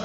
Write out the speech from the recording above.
yeah